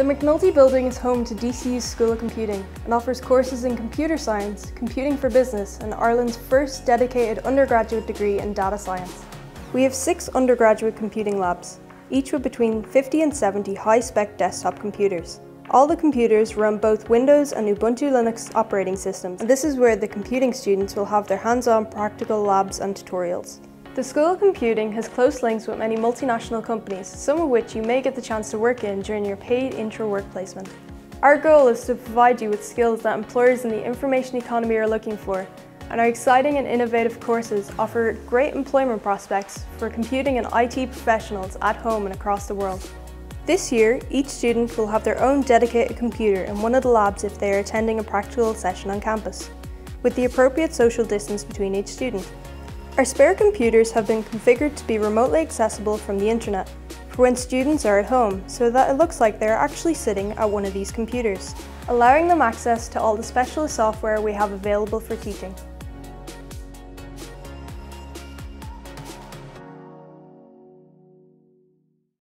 The McNulty Building is home to DCU's School of Computing and offers courses in computer science, computing for business, and Ireland's first dedicated undergraduate degree in data science. We have six undergraduate computing labs, each with between 50 and 70 high-spec desktop computers. All the computers run both Windows and Ubuntu Linux operating systems, and this is where the computing students will have their hands-on practical labs and tutorials. The School of Computing has close links with many multinational companies, some of which you may get the chance to work in during your paid INTRA work placement. Our goal is to provide you with skills that employers in the information economy are looking for, and our exciting and innovative courses offer great employment prospects for computing and IT professionals at home and across the world. This year, each student will have their own dedicated computer in one of the labs if they are attending a practical session on campus, with the appropriate social distance between each student. Our spare computers have been configured to be remotely accessible from the internet for when students are at home so that it looks like they are actually sitting at one of these computers, allowing them access to all the specialist software we have available for teaching.